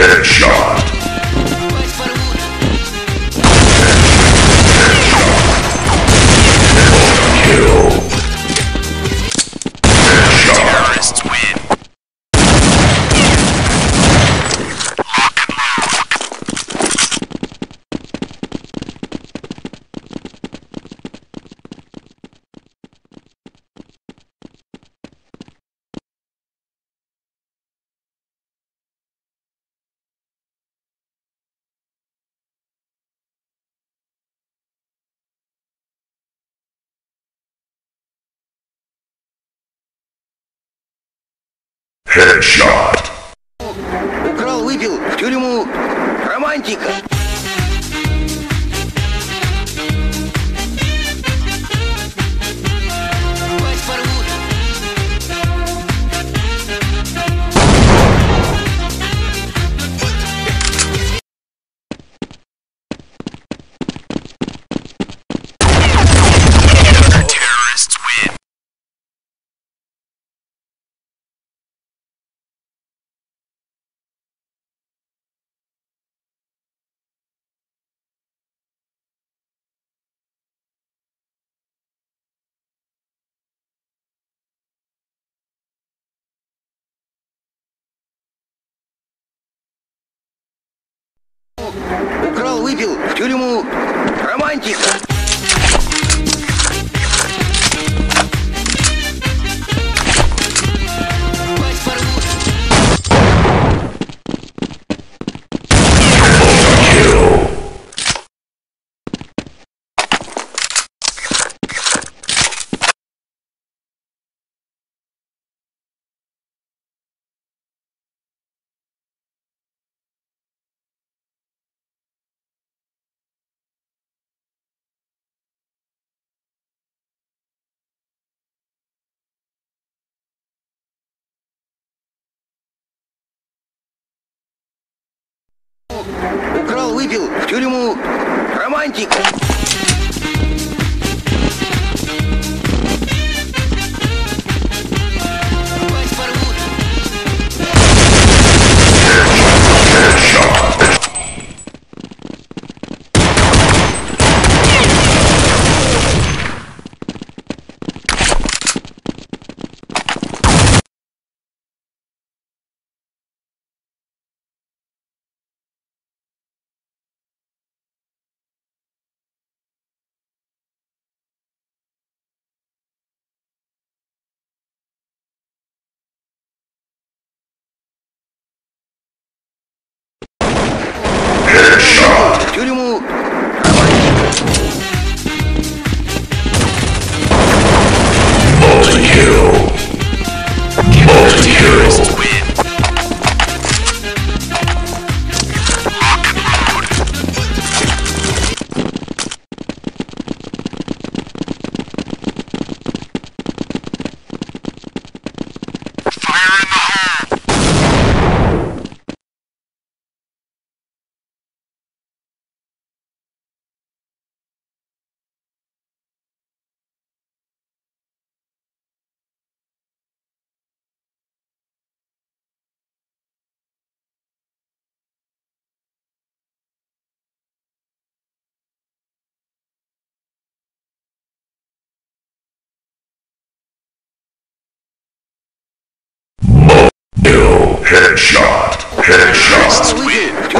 Headshot. Headshot. Украл, выпил, в тюрьму. Романтика. Выпил, в тюрьму. Романтика. Выпил, в тюрьму. Романтика. Headshot. Headshot. Украл, выпил, в